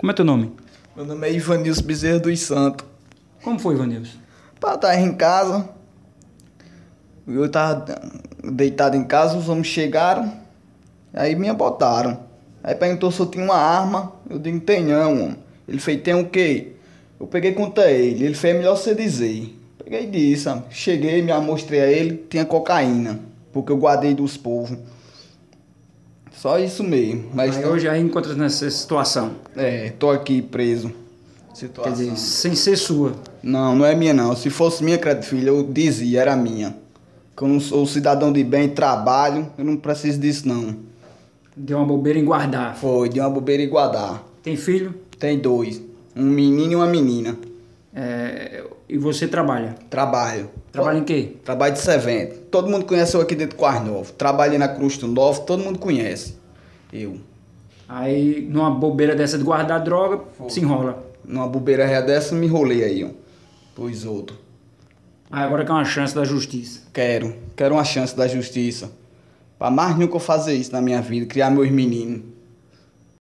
Como é teu nome? Meu nome é Ivanilson Bezerra dos Santos. Como foi, Vanilson? Pá, tava em casa. Eu tava deitado em casa, os homens chegaram. Aí me botaram. Aí perguntou se eu tinha uma arma. Eu digo, tem não, homem. Ele fez, tem o quê? Eu peguei contra ele. Ele fez, é melhor você dizer. Peguei sabe? Cheguei, me mostrei a ele, tinha cocaína. Porque eu guardei dos povos. Só isso mesmo. Mas Aí hoje aí encontra nessa situação. É, tô aqui preso. Quer Situação. dizer, sem ser sua. Não, não é minha não. Se fosse minha, credo filho, eu dizia, era minha. Que eu não sou cidadão de bem, trabalho, eu não preciso disso não. Deu uma bobeira em guardar. Foi, de uma bobeira e guardar. Tem filho Tem dois. Um menino e uma menina. é, e você trabalha. Trabalho. Trabalha em quê? Trabalho de servente. Todo mundo conhece eu aqui dentro do Quais Novo. Trabalhei na Cruz do Novo, todo mundo conhece. Eu. Aí, numa bobeira dessa de guardar droga, se enrola. Numa bobeira real dessa, me enrolei aí, ó. Pros outros. Aí agora quer uma chance da justiça. Quero. Quero uma chance da justiça. Pra mais nunca eu fazer isso na minha vida, criar meus meninos.